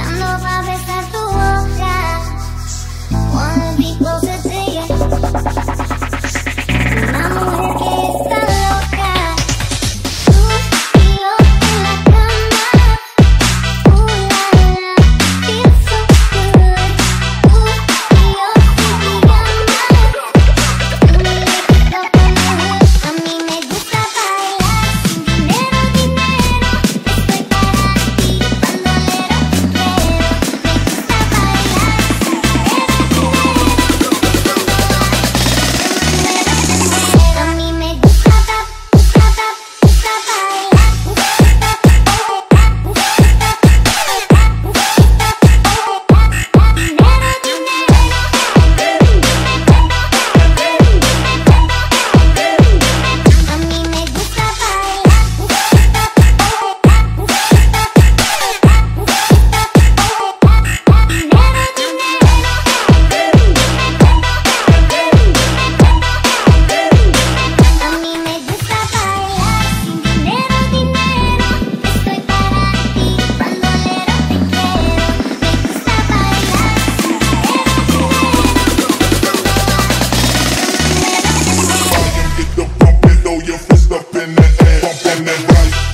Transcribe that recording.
Dando pa' besar getting that right.